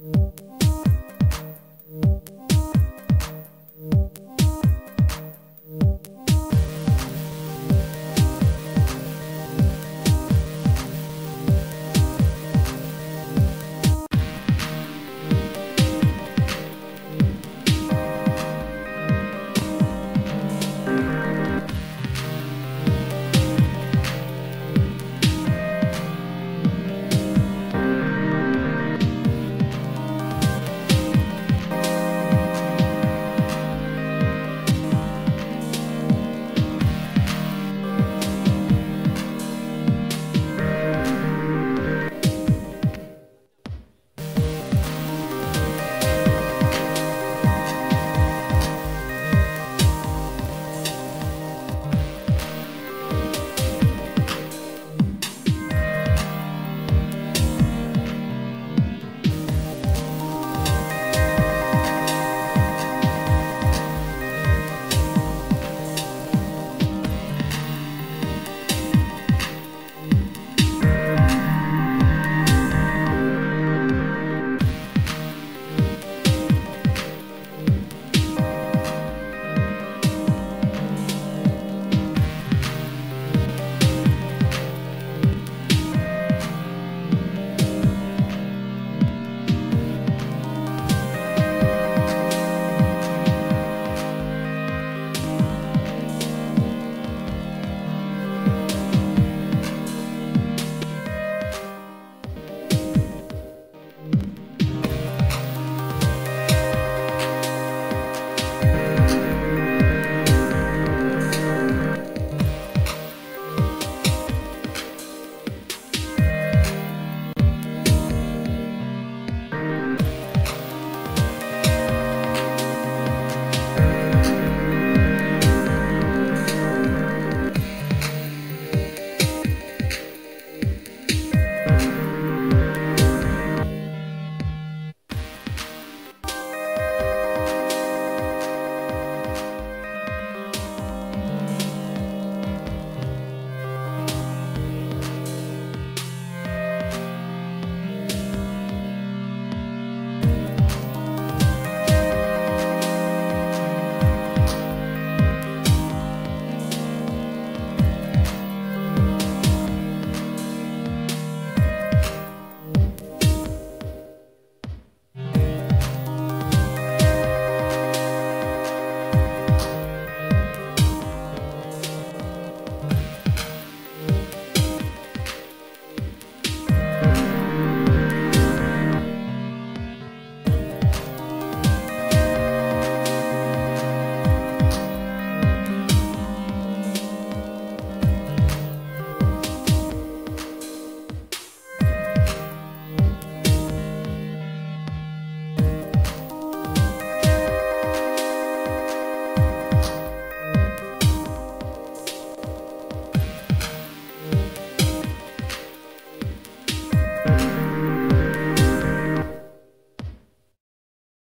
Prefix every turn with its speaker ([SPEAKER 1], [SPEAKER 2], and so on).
[SPEAKER 1] Música